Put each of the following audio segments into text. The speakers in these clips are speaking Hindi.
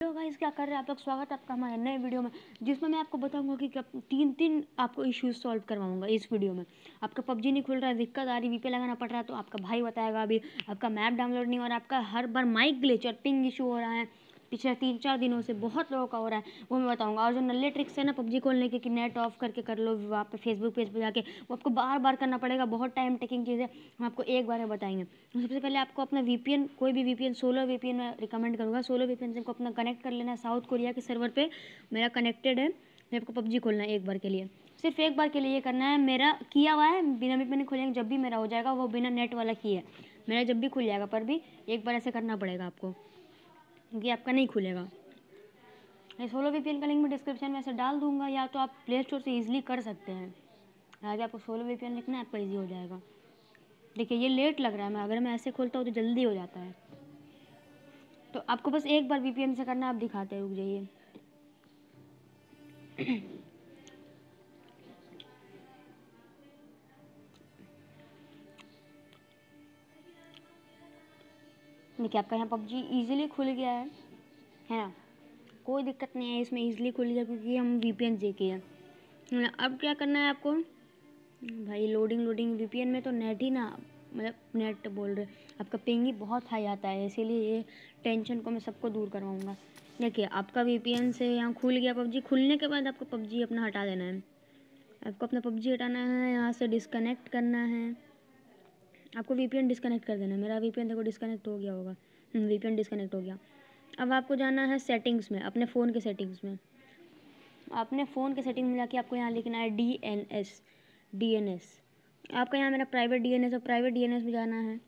हेलो गाइस क्या कर रहे हैं? आप लोग स्वागत है आपका हमारे नए वीडियो में, जिसमें मैं आपको बताऊँगा कि तीन तीन आपको इश्यूज़ सॉल्व करवाऊँगा इस वीडियो में। आपका पबजी नहीं खुल रहा है दिक्कत आ रही वीपी लगाना पड़ रहा है तो आपका भाई बताएगा अभी, आपका मैप डाउनलोड नहीं हो रहा है आपका हर बार माइक ग्लेचर पिंग इशू हो रहा है। पिछले तीन चार दिनों से बहुत लोगों का हो रहा है, वो मैं बताऊँगा। और जो नल्ले ट्रिक्स है ना, पबजी खोलने के कि नेट ऑफ़ करके कर लो, वहाँ पे फेसबुक पेज पे जाके, वो आपको बार बार करना पड़ेगा, बहुत टाइम टेकिंग चीज़ है हम आपको एक बार में बताएँगे। तो सबसे पहले आपको अपना वीपीएन कोई भी वीपीएन सोलो वीपीएन मैं रिकमेंड करूँगा। सोलो वीपीएन से आपको अपना कनेक्ट कर लेना है साउथ कोरिया के सर्वर पर मेरा कनेक्टेड है, मैं आपको पबजी खोलना है एक बार के लिए। सिर्फ़ एक बार के लिए ये करना है, मेरा किया हुआ है, बिना वीपीएन खोलेंगे, जब भी मेरा हो जाएगा, वो बिना नेट वाला की है। मेरा जब भी खुल जाएगा, पर भी एक बार ऐसे करना पड़ेगा आपको। क्योंकि आपका नहीं खुलेगा। मैं सोलो वीपीएन का लिंक मैं डिस्क्रिप्शन में ऐसे डाल दूँगा, या तो आप प्ले स्टोर से ईजिली कर सकते हैं। आगे आपको सोलो वीपीएन लिखना है, आपका ईजी हो जाएगा। देखिए, ये लेट लग रहा है, मैं अगर मैं ऐसे खोलता हूँ तो जल्दी हो जाता है। तो आपको बस एक बार वी से करना आप दिखाते रुक जाइए। देखिए, आपका यहाँ पबजी ईजिली खुल गया है है ना? कोई दिक्कत नहीं है, इसमें ईजिली खुल गया क्योंकि हम वी पी एन किए हैं। अब क्या करना है आपको? भाई loading loading V P N में तो नेट ही ना मतलब नेट बोल रहे आपका पिंग ही बहुत हाई आता है, इसीलिए ये टेंशन को मैं सबको दूर करवाऊँगा। देखिए, आपका वी पी एन से यहाँ खुल गया पबजी। खुलने के बाद आपको पबजी अपना हटा देना है। आपको अपना पबजी हटाना है, यहाँ से डिसकनेक्ट करना है। आपको वी डिसकनेक्ट कर देना मेरा वीपीएन देखो डिसकनेक्ट हो गया होगा। वी डिसकनेक्ट हो गया। अब आपको जाना है सेटिंग्स में, अपने फ़ोन के सेटिंग्स में। अपने फ़ोन के सेटिंग में जाके आपको यहाँ लिखना है D N S D N S आपका यहाँ मेरा प्राइवेट डी एन एस और प्राइवेट डी एन एस में जाना है।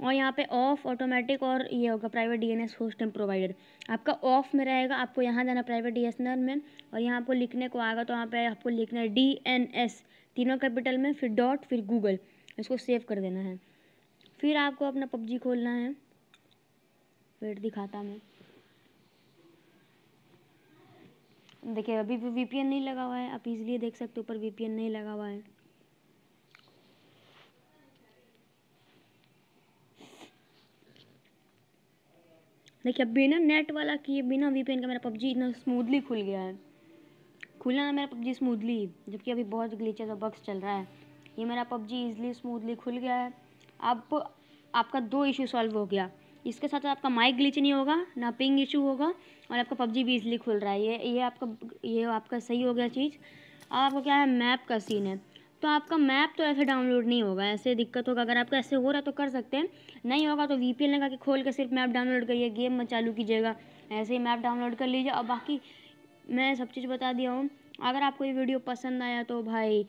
और यहाँ पे ऑफ़ ऑटोमेटिक और ये होगा private D N S host and provider आपका ऑफ़ में रहेगा, आपको यहाँ जाना प्राइवेट डी एस एन में और यहाँ आपको लिखने को आएगा तो यहाँ पे आपको लिखना है डी एन एस तीनों कैपिटल में, फिर डॉट फिर गूगल इसको सेव कर देना है। फिर आपको अपना पबजी खोलना है। वेट दिखाता मैं। देखिए, अभी भी वीपीएन नहीं लगा हुआ है। आप इजीली देख सकते हो ऊपर वीपीएन नहीं लगा हुआ है। देखिए बिना नेट वाला किए, बिना वीपीएन का मेरा पबजी इतना स्मूथली खुल गया है। खुला ना मेरा पबजी स्मूथली जबकि अभी बहुत ग्लिचेस और बग्स चल रहा है। ये मेरा पबजी इजली स्मूथली खुल गया है। अब आपका दो इशू सॉल्व हो गया। इसके साथ आपका माइक ग्लिच नहीं होगा, ना पिंग इशू होगा, और आपका पबजी भी इसलिए खुल रहा है। ये ये आपका ये आपका सही हो गया चीज़। अब आपको क्या है मैप का सीन है। तो आपका मैप तो ऐसे डाउनलोड नहीं होगा, ऐसे दिक्कत होगा। अगर आपका ऐसे हो रहा है तो कर सकते हैं। नहीं होगा तो वी पी लगा के खोल के सिर्फ़ मैप डाउनलोड करिए गेम में चालू कीजिएगा। ऐसे ही मैप डाउनलोड कर लीजिए। और बाकी मैं सब चीज़ बता दिया हूँ। अगर आपको ये वीडियो पसंद आया तो भाई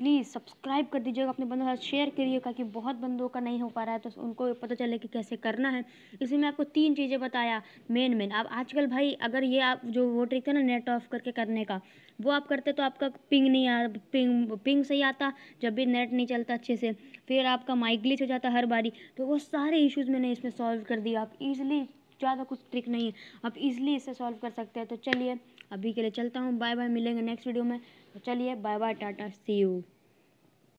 प्लीज़ सब्सक्राइब कर दीजिएगा अपने बंदों के साथ, शेयर करिए ताकि बहुत बंदों का नहीं हो पा रहा है तो उनको पता चले कि कैसे करना है। इसमें आपको तीन चीज़ें बताया मेन मेन अब आजकल भाई, अगर ये आप जो वो ट्रिक है ना नेट ऑफ़ करके करने का, वो आप करते तो आपका पिंग नहीं आ पिंग पिंग सही आता, जब भी नेट नहीं चलता अच्छे से, फिर आपका माइक ग्लिच हो जाता हर बारी। तो वो सारे इश्यूज़ मैंने इसमें सॉल्व कर दिया आप ईजिली ज़्यादा कुछ ट्रिक नहीं है। आप इजीली इसे सॉल्व कर सकते हैं। तो चलिए, अभी के लिए चलता हूँ। बाय बाय मिलेंगे नेक्स्ट वीडियो में। तो चलिए bye bye ta ta see you